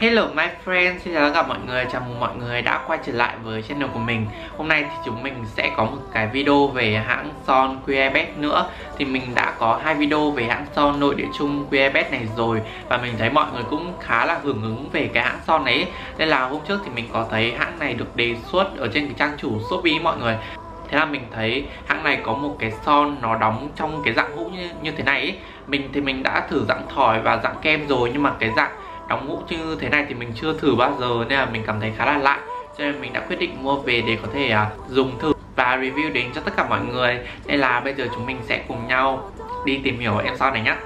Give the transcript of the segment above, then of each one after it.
Hello my friends, xin chào tất cả mọi người, chào mừng mọi người đã quay trở lại với channel của mình. Hôm nay thì chúng mình sẽ có một cái video về hãng son QEBet nữa. Thì mình đã có hai video về hãng son nội địa chung QEBet này rồi. Và mình thấy mọi người cũng khá là hưởng ứng về cái hãng son ấy. Nên là hôm trước thì mình có thấy hãng này được đề xuất ở trên cái trang chủ Shopee mọi người. Thế là mình thấy hãng này có một cái son nó đóng trong cái dạng hũ như, như thế này ấy. Mình thì mình đã thử dạng thỏi và dạng kem rồi Nhưng mà cái dạng đóng mũ như thế này thì mình chưa thử bao giờ Nên là mình cảm thấy khá là lạ. Cho nên mình đã quyết định mua về để có thể uh, dùng thử và review đến cho tất cả mọi người. Nên là bây giờ chúng mình sẽ cùng nhau đi tìm hiểu em son này nhé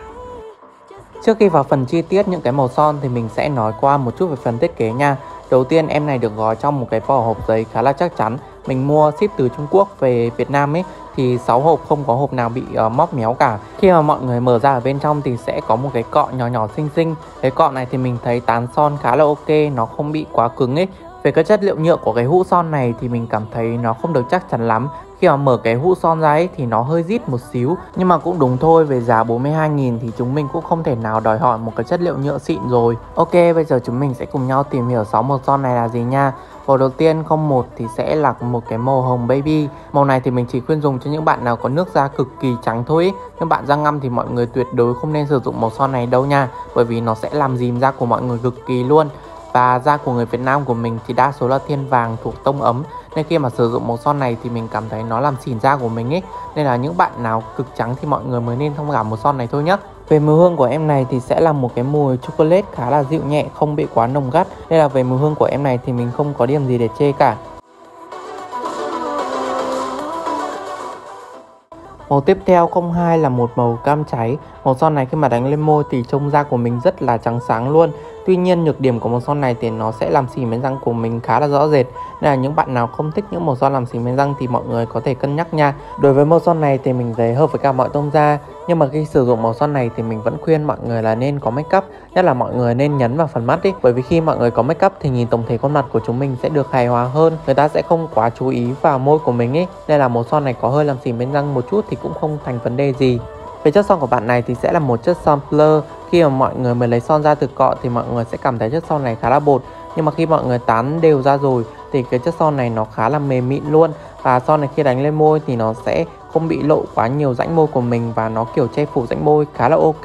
Trước khi vào phần chi tiết những cái màu son thì mình sẽ nói qua một chút về phần thiết kế nha. Đầu tiên em này được gói trong một cái vỏ hộp giấy khá là chắc chắn mình mua ship từ Trung Quốc về Việt Nam ấy thì 6 hộp không có hộp nào bị uh, móc méo cả. Khi mà mọi người mở ra ở bên trong thì sẽ có một cái cọ nhỏ nhỏ xinh xinh. Cái cọ này thì mình thấy tán son khá là ok nó không bị quá cứng ấy về cái chất liệu nhựa của cái hũ son này thì mình cảm thấy nó không được chắc chắn lắm. Khi mà mở cái hũ son ra ấy thì nó hơi rít một xíu. Nhưng mà cũng đúng thôi, về giá 42.000 thì chúng mình cũng không thể nào đòi hỏi một cái chất liệu nhựa xịn rồi. Ok, bây giờ chúng mình sẽ cùng nhau tìm hiểu 6 màu son này là gì nha. Màu đầu tiên 01 thì sẽ là một cái màu hồng baby. Màu này thì mình chỉ khuyên dùng cho những bạn nào có nước da cực kỳ trắng thôi ý. Nhưng bạn da ngăm thì mọi người tuyệt đối không nên sử dụng màu son này đâu nha, Bởi vì nó sẽ làm dìm da của mọi người cực kỳ luôn và da của người Việt Nam của mình thì đa số là thiên vàng, thuộc tông ấm. Nên khi mà sử dụng màu son này thì mình cảm thấy nó làm xỉn da của mình ấy Nên là những bạn nào cực trắng thì mọi người mới nên thông cảm màu son này thôi nhé về mùi hương của em này thì sẽ là một cái mùi chocolate khá là dịu nhẹ, không bị quá nồng gắt. Nên là về mùi hương của em này thì mình không có điểm gì để chê cả. Màu tiếp theo 02 là một màu cam cháy. Màu son này khi mà đánh lên môi thì trông da của mình rất là trắng sáng luôn. Tuy nhiên, nhược điểm của màu son này thì nó sẽ làm xỉ men răng của mình khá là rõ rệt. Nên là những bạn nào không thích những màu son làm xỉ men răng thì mọi người có thể cân nhắc nha. Đối với màu son này thì mình thấy hợp với cả mọi tông da. Nhưng mà khi sử dụng màu son này thì mình vẫn khuyên mọi người là nên có make up. Nhất là mọi người nên nhấn vào phần mắt đi Bởi vì khi mọi người có make up thì nhìn tổng thể khuôn mặt của chúng mình sẽ được hài hòa hơn. Người ta sẽ không quá chú ý vào môi của mình ấy Nên là màu son này có hơi làm xỉ men răng một chút thì cũng không thành vấn đề gì. Về chất son của bạn này thì sẽ là một chất son blur. Khi mà mọi người mới lấy son ra từ cọ thì mọi người sẽ cảm thấy chất son này khá là bột. Nhưng mà khi mọi người tán đều ra rồi thì cái chất son này nó khá là mềm mịn luôn. Và son này khi đánh lên môi thì nó sẽ không bị lộ quá nhiều rãnh môi của mình Và nó kiểu che phủ rãnh môi khá là ok.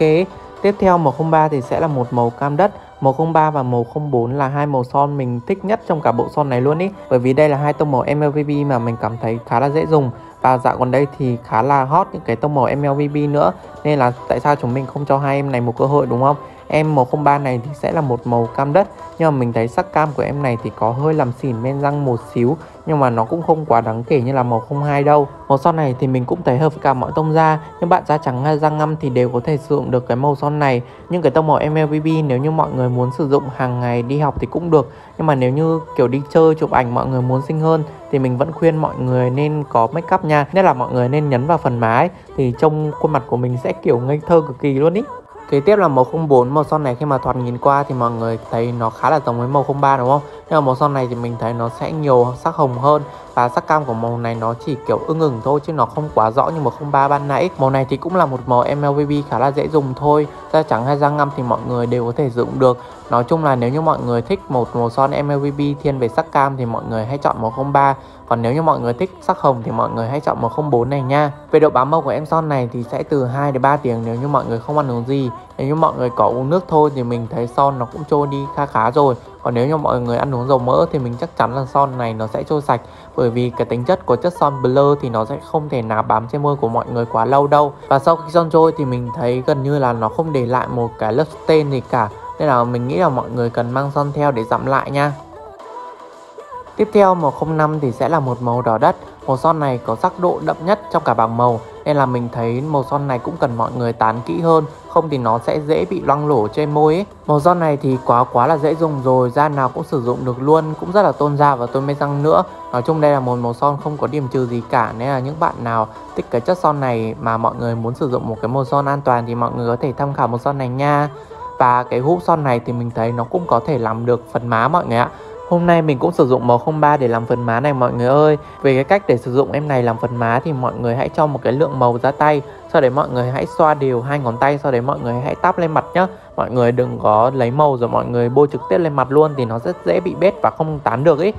Tiếp theo màu 03 thì sẽ là một màu cam đất. Màu 03 và màu 04 là hai màu son mình thích nhất trong cả bộ son này luôn ý. Bởi vì đây là hai tông màu MLVB mà mình cảm thấy khá là dễ dùng. Và dạo gần đây thì khá là hot những cái tông màu MLVB nữa. Nên là tại sao chúng mình không cho hai em này một cơ hội, đúng không? Em màu 03 này thì sẽ là một màu cam đất Nhưng mà mình thấy sắc cam của em này thì có hơi làm xỉn men răng một xíu Nhưng mà nó cũng không quá đáng kể như là màu 02 đâu. Màu son này thì mình cũng thấy hợp với cả mọi tông da Nhưng bạn da trắng hay da ngăm thì đều có thể sử dụng được cái màu son này. Nhưng cái tông màu MLBB nếu như mọi người muốn sử dụng hàng ngày đi học thì cũng được Nhưng mà nếu như kiểu đi chơi chụp ảnh mọi người muốn xinh hơn Thì mình vẫn khuyên mọi người nên có make up nha. Nhất là mọi người nên nhấn vào phần má ấy, Thì trông khuôn mặt của mình sẽ kiểu ngây thơ cực kỳ luôn ý. Kế tiếp là màu 04 màu son này khi mà thoạt nhìn qua thì mọi người thấy nó khá là giống với màu 03 đúng không? Nhưng mà màu son này thì mình thấy nó sẽ nhiều sắc hồng hơn và sắc cam của màu này, nó chỉ kiểu ưng ửng thôi chứ nó không quá rõ như màu 03 ban nãy. Màu này thì cũng là một màu MLBB khá là dễ dùng thôi. Da trắng hay da ngăm thì mọi người đều có thể sử dụng được. Nói chung là nếu như mọi người thích một màu son MLBB thiên về sắc cam thì mọi người hãy chọn màu 03 còn nếu như mọi người thích sắc hồng thì mọi người hãy chọn màu 04 này nha Về độ bám màu của em son này thì sẽ từ 2 đến 3 tiếng nếu như mọi người không ăn uống gì Nếu như mọi người có uống nước thôi thì mình thấy son nó cũng trôi đi khá khá rồi còn nếu như mọi người ăn uống dầu mỡ thì mình chắc chắn là son này nó sẽ trôi sạch. Bởi vì cái tính chất của chất son blur thì nó sẽ không thể nào bám trên môi của mọi người quá lâu đâu. Và sau khi son trôi thì mình thấy gần như là nó không để lại một cái lớp stain gì cả. Nên là mình nghĩ là mọi người cần mang son theo để dặm lại nha. Tiếp theo, màu 05 thì sẽ là một màu đỏ đất. Màu son này có sắc độ đậm nhất trong cả bảng màu. Nên là mình thấy màu son này cũng cần mọi người tán kỹ hơn. Không thì nó sẽ dễ bị loang lổ trên môi ấy. Màu son này thì quá quá là dễ dùng rồi, Da nào cũng sử dụng được luôn, Cũng rất là tôn da và tôn mê răng nữa. Nói chung đây là một màu son không có điểm trừ gì cả, Nên là những bạn nào thích cái chất son này Mà mọi người muốn sử dụng một cái màu son an toàn Thì mọi người có thể tham khảo màu son này nha. Và cái hũ son này thì mình thấy nó cũng có thể làm được phần má mọi người ạ. Hôm nay mình cũng sử dụng màu 03 để làm phần má này mọi người ơi. Về cái cách để sử dụng em này làm phần má thì mọi người hãy cho một cái lượng màu ra tay, Sau đấy mọi người hãy xoa đều hai ngón tay, Sau đấy mọi người hãy tắp lên mặt nhá. Mọi người đừng có lấy màu rồi mọi người bôi trực tiếp lên mặt luôn Thì nó rất dễ bị bết và không tán được ý.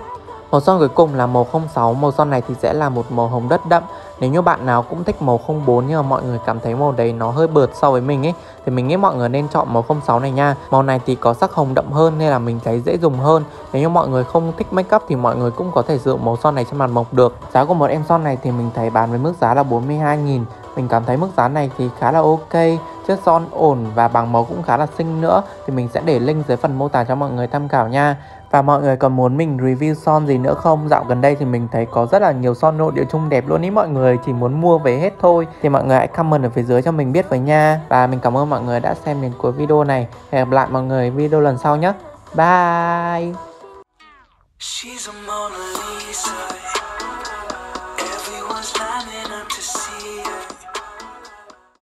Màu son cuối cùng là màu 06 Màu son này thì sẽ là một màu hồng đất đậm. Nếu như bạn nào cũng thích màu 04 Nhưng mà mọi người cảm thấy màu đấy nó hơi bợt so với mình ấy, Thì mình nghĩ mọi người nên chọn màu 06 này nha. Màu này thì có sắc hồng đậm hơn Nên là mình thấy dễ dùng hơn. Nếu như mọi người không thích make up Thì mọi người cũng có thể sử dụng màu son này trên mặt mộc được. Giá của một em son này thì mình thấy bán với mức giá là 42.000 Mình cảm thấy mức giá này thì khá là ok, Chất son ổn và bằng màu cũng khá là xinh nữa. Thì mình sẽ để link dưới phần mô tả cho mọi người tham khảo nha. Và mọi người còn muốn mình review son gì nữa không? Dạo gần đây thì mình thấy có rất là nhiều son nội địa trung đẹp luôn ý mọi người Chỉ muốn mua về hết thôi Thì mọi người hãy comment ở phía dưới cho mình biết với nha Và mình cảm ơn mọi người đã xem đến cuối video này Hẹn gặp lại mọi người video lần sau nhé Bye She's a Mona Lisa. Everyone's.